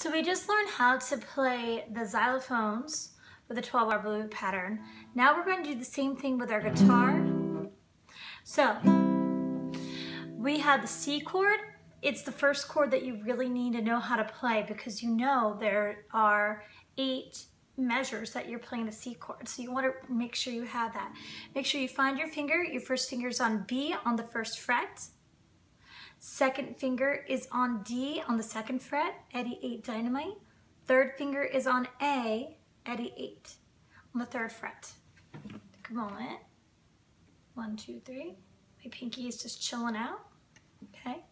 So we just learned how to play the xylophones with a 12 bar blue pattern. Now we're going to do the same thing with our guitar. So we have the C chord. It's the first chord that you really need to know how to play because you know there are eight measures that you're playing the C chord. So you want to make sure you have that. Make sure you find your finger. Your first finger is on B on the first fret. Second finger is on D on the second fret, Eddie ate dynamite. Third finger is on A, Eddie 8 on the third fret. Take a moment. One, two, three. My pinky is just chilling out, okay?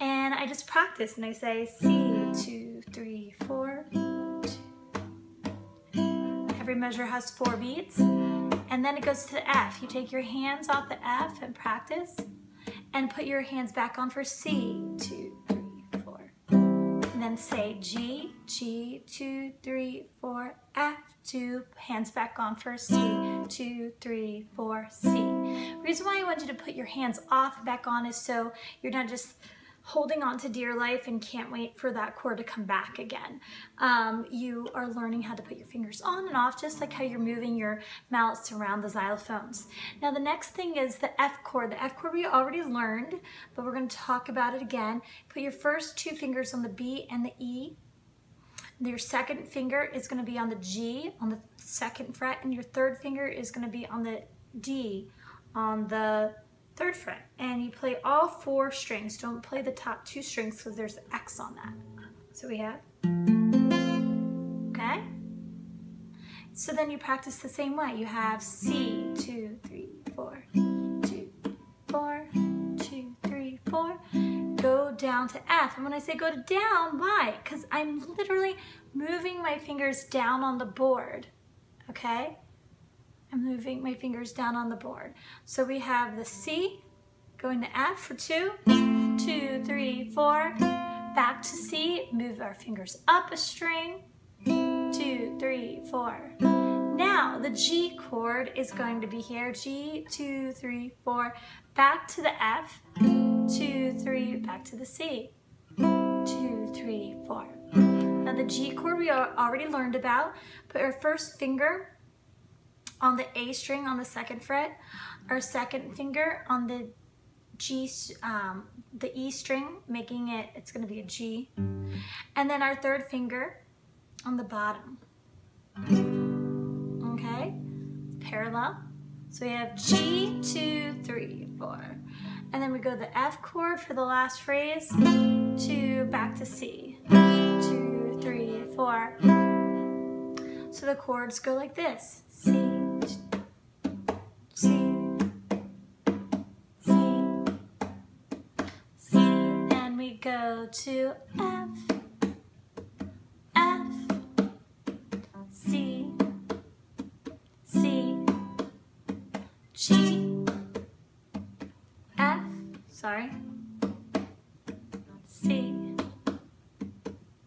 And I just practice and I say C, two, three, four. Every measure has four beats. And then it goes to the F. You take your hands off the F and practice and put your hands back on for C, two, three, four. And then say G, G, two, three, four, F, two, hands back on for C, two, three, four, C. Reason why I want you to put your hands off back on is so you're not just holding on to dear life and can't wait for that chord to come back again. Um, you are learning how to put your fingers on and off, just like how you're moving your mallets around the xylophones. Now the next thing is the F chord. The F chord we already learned, but we're gonna talk about it again. Put your first two fingers on the B and the E. Your second finger is gonna be on the G on the second fret, and your third finger is gonna be on the D on the third fret and you play all four strings. Don't play the top two strings because there's an X on that. So we have, okay? So then you practice the same way. You have C, two, three, four, two, four, two, three, four. Go down to F. And when I say go to down, why? Because I'm literally moving my fingers down on the board, okay? I'm moving my fingers down on the board. So we have the C, going to F for two, two, three, four, back to C, move our fingers up a string, two, three, four. Now the G chord is going to be here, G, two, three, four, back to the F, two, three, back to the C, two, three, four. Now the G chord we already learned about, put our first finger on the A string on the second fret, our second finger on the G, um, the E string, making it, it's gonna be a G, and then our third finger on the bottom. Okay, parallel. So we have G, two, three, four. And then we go the F chord for the last phrase, two, back to C, two, three, four. So the chords go like this, C, go to F, F, C, C, G, F, sorry, C,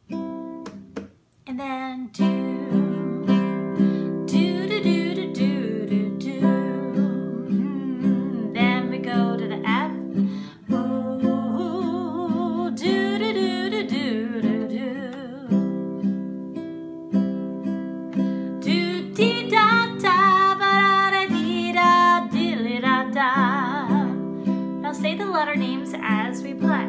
and then do letter names as we play.